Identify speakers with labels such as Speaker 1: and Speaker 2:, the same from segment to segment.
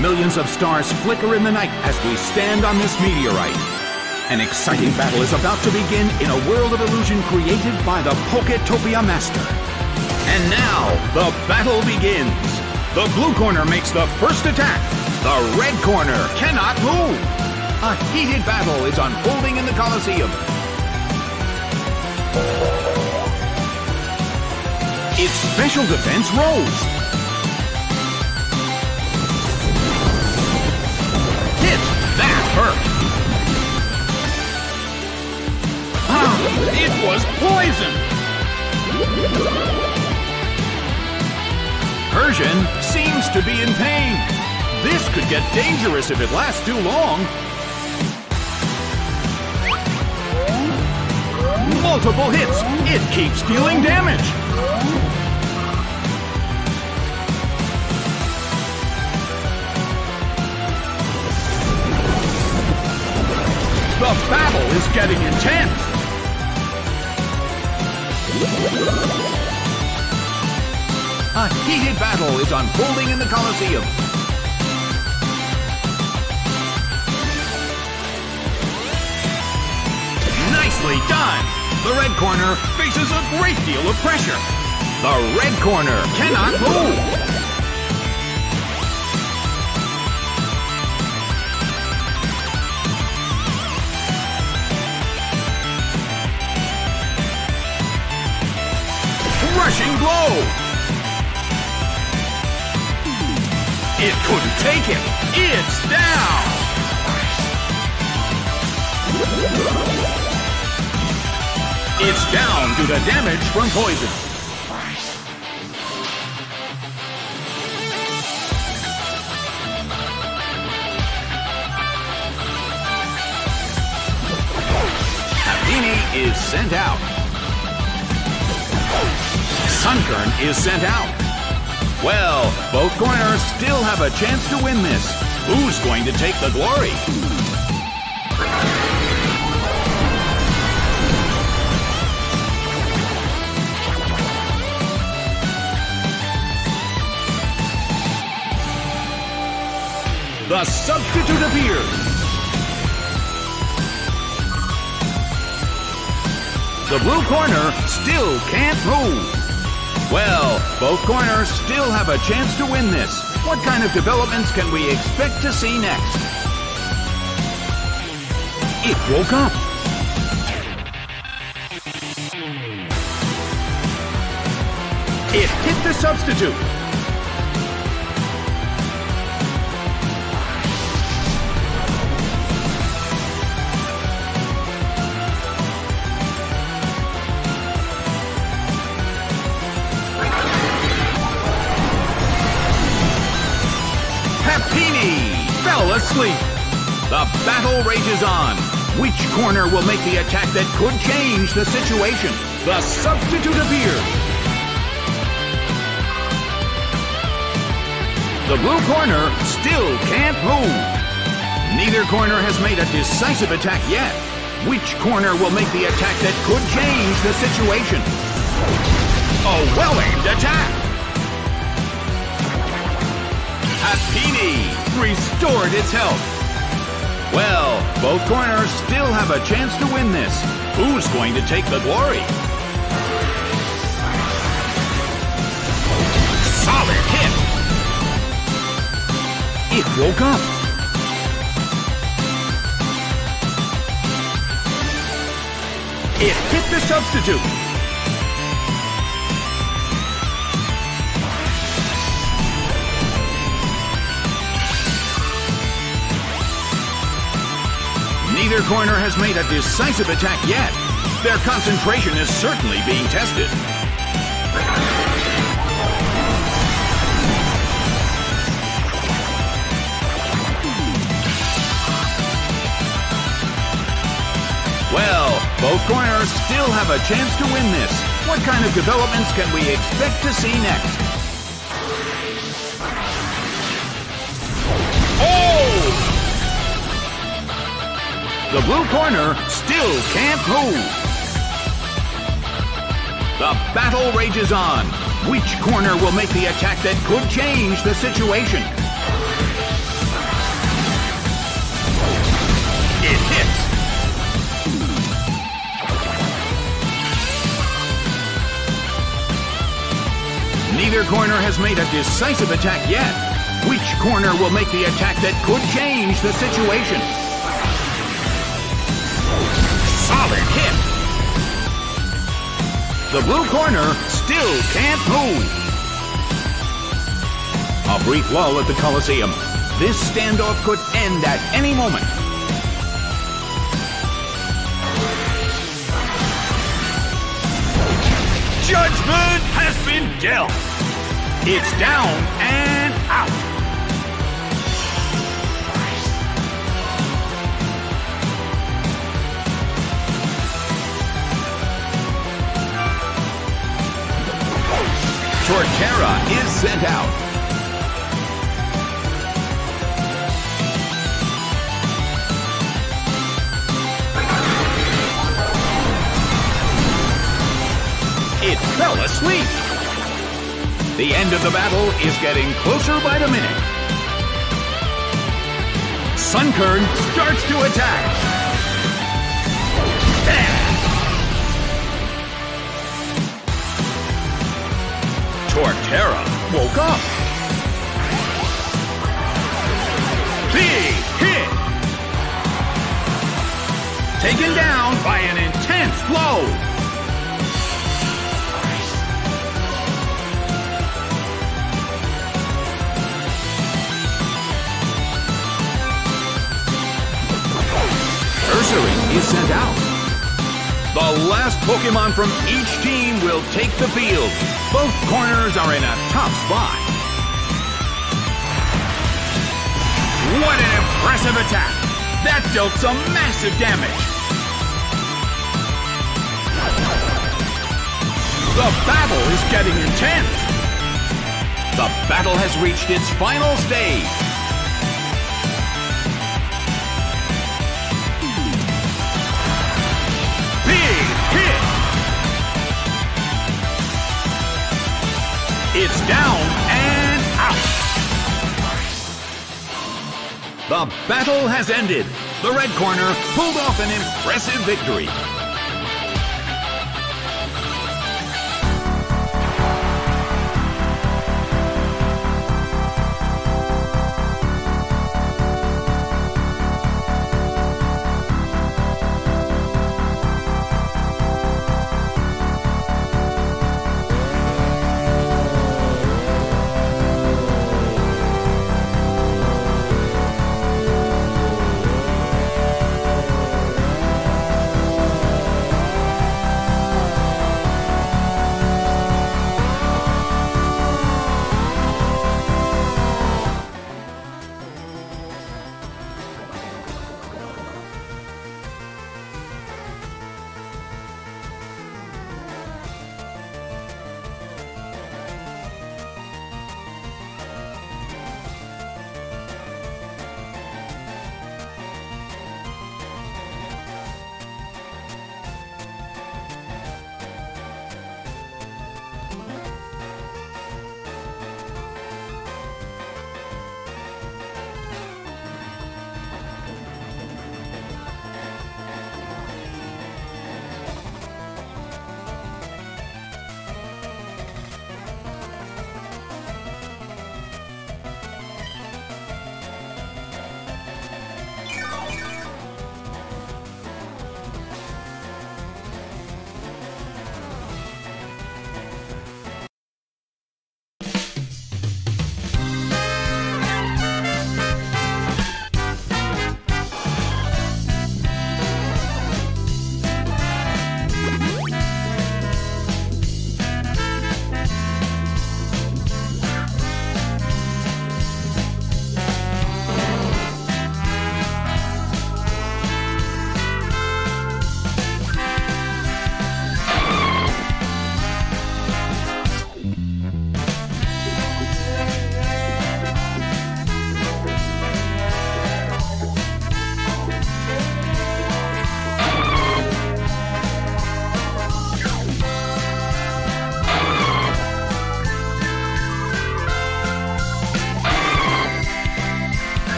Speaker 1: Millions of stars flicker in the night as we stand on this meteorite. An exciting battle is about to begin in a world of illusion created by the Poketopia Master. And now, the battle begins. The blue corner makes the first attack. The red corner cannot move. A heated battle is unfolding in the Colosseum. Its special defense rose. Hurt! Ah, it was poison! Persian seems to be in pain. This could get dangerous if it lasts too long. Multiple hits. It keeps dealing damage. The battle is getting intense. A heated battle is unfolding in the Colosseum. Nicely done! The red corner faces a great deal of pressure. The red corner cannot move. Blow! It couldn't take him. It's down! It's down due to damage from poison. Happiny is sent out. Sunkern is sent out. Well, both corners still have a chance to win this. Who's going to take the glory? The substitute appears. The blue corner still can't move. Well, both corners still have a chance to win this. What kind of developments can we expect to see next? It woke up. It hit the substitute. Fell asleep. The battle rages on. Which corner will make the attack that could change the situation? The substitute appears. The blue corner still can't move. Neither corner has made a decisive attack yet. Which corner will make the attack that could change the situation? A well-aimed attack. Happiny restored its health. Well, both corners still have a chance to win this. Who's going to take the glory? Solid hit. It woke up. It hit the substitute. Neither corner has made a decisive attack yet. Their concentration is certainly being tested. Well, both corners still have a chance to win this. What kind of developments can we expect to see next? Oh! The blue corner still can't move. The battle rages on. Which corner will make the attack that could change the situation? It hits. Neither corner has made a decisive attack yet. Which corner will make the attack that could change the situation? Solid hit. The blue corner still can't move. A brief lull at the Coliseum. This standoff could end at any moment. Judgment has been dealt. It's down and out. Torterra is sent out. It fell asleep. The end of the battle is getting closer by the minute. Sunkern starts to attack. Torterra woke up. Big hit. Taken down by an intense blow. Ursaring is sent out. The last Pokemon from each team will take the field. Both corners are in a tough spot. What an impressive attack! That dealt some massive damage. The battle is getting intense. The battle has reached its final stage. It's down and out. The battle has ended. The red corner pulled off an impressive victory.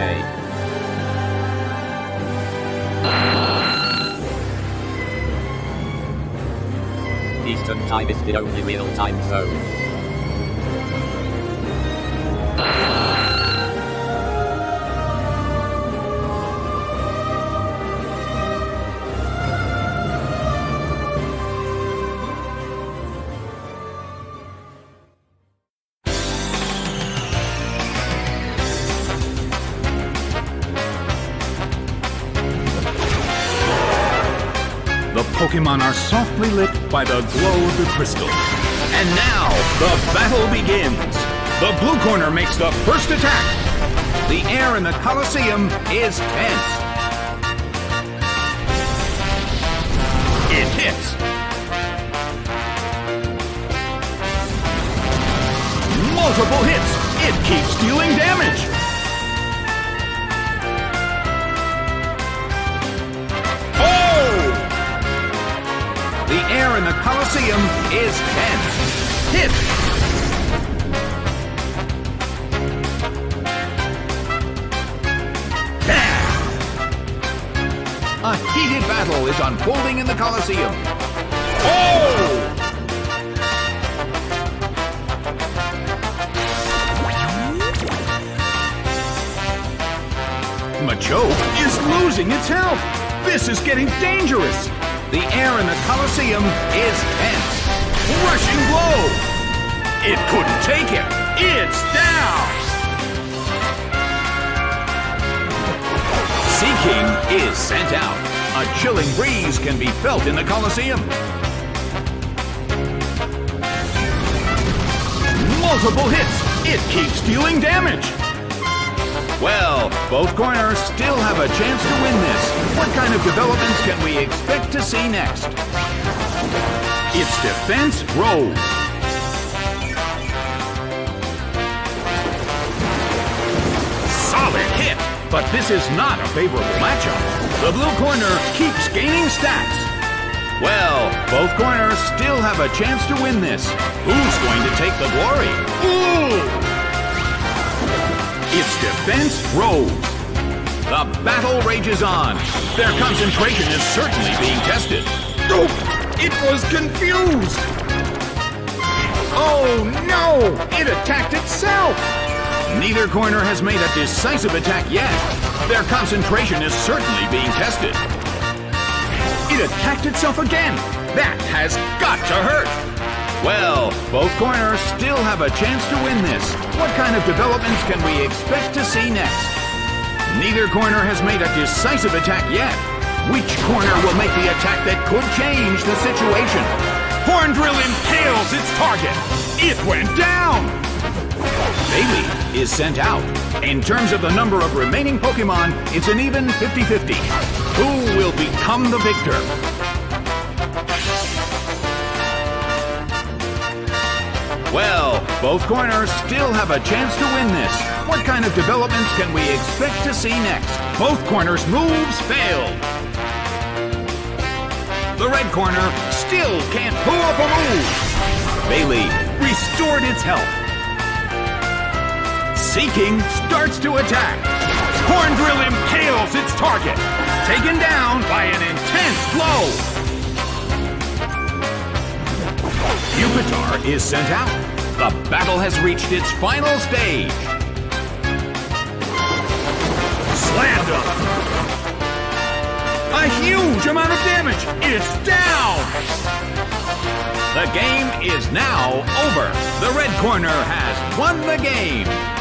Speaker 1: okay.
Speaker 2: Eastern Time is the only real time zone.
Speaker 1: Pokemon are softly lit by the glow of the crystal. And now, the battle begins. The blue corner makes the first attack. The air in the Colosseum is tense. It hits. Multiple hits. It keeps dealing damage. Air in the Colosseum is tense. Hit! A heated battle is unfolding in the Colosseum. Oh! Machoke is losing its health. This is getting dangerous. The air in the Colosseum is tense. Rushing blow! It couldn't take him. It's down! Seaking is sent out. A chilling breeze can be felt in the Colosseum. Multiple hits. It keeps dealing damage. Well, both corners still have a chance to win this. What kind of developments can we expect to see next? Its defense rose. Solid hit, but this is not a favorable matchup. The blue corner keeps gaining stats. Well, both corners still have a chance to win this. Who's going to take the glory? Ooh! Its defense rose. The battle rages on. Their concentration is certainly being tested. Oh, it was confused. Oh no! It attacked itself! Neither corner has made a decisive attack yet. Their concentration is certainly being tested. It attacked itself again. That has got to hurt. Well, both corners still have a chance to win this. What kind of developments can we expect to see next? Neither corner has made a decisive attack yet. Which corner will make the attack that could change the situation? Horn Drill impales its target. It went down! Bayleef is sent out. In terms of the number of remaining Pokemon, it's an even 50-50. Who will become the victor? Well, both corners still have a chance to win this. What kind of developments can we expect to see next? Both corners' moves failed. The red corner still can't pull off a move. Bayleef restored its health. Seaking starts to attack. Horn Drill impales its target. Taken down by an intense blow. Pupitar is sent out. The battle has reached its final stage. Slammed him. A huge amount of damage. It's down. The game is now over. The red corner has won the game.